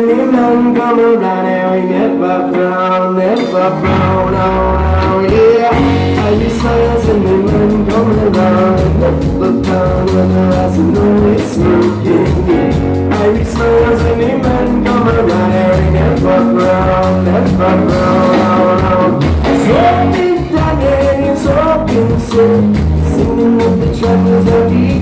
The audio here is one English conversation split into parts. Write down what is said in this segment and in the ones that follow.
Man come around and we never frown, never frown, oh, oh yeah. I just smiles and the man come around, never frown when the eyes know it's working. I just smiles and the man come around and we never frown, never frown, oh, oh. So big down and it's all been said, singing with the troubles of the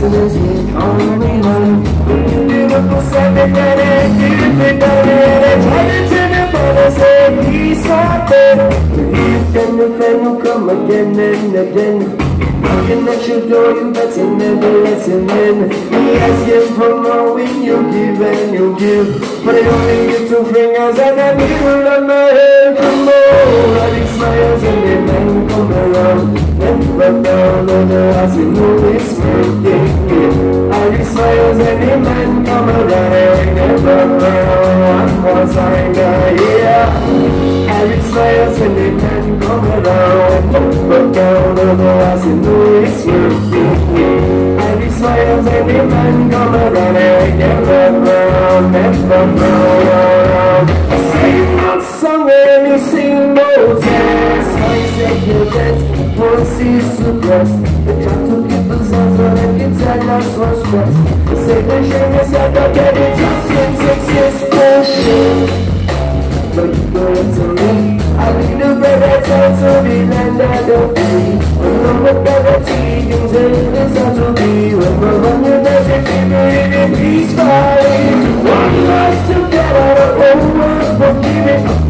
the listeners, he called me man. Beautiful cemetery, beautiful cemetery, trying to tell us say he's out there. If and if and you come again and again. Knocking at your door, you better never him in. Asks you for more when you give and you give. But I only get two fingers and a needle on my head. Come on, house, you know it's All these smiles and the men come around. Never down, one more time, yeah. All and the men come around. You know it's working. All these and men come around. Down. Sing and you sing. I you dance. Voices suppressed The try to keep the sounds but I can tell that's what's stressed They say the shame that I get it just in six years bullshit But you go into me I need a better time to be land I don't free When I'm a better team You take this out to be When we're on your in peace fight One life together The whole world forgive it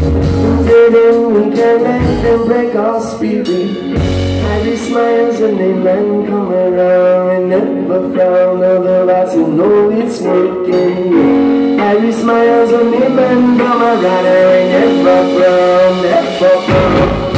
then we can let them break our spirit smiles and they men come around and never frown Otherwise you know it's working Happy smiles and they men come around and never frown, never frown